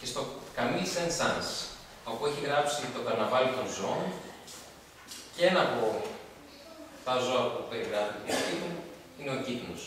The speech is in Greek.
και στο Camille Saint-Saëns, όπου έχει γράψει το καρναβάλι των ζώων και ένα από τα ζώα που περιγράφει είναι ο κύκνος.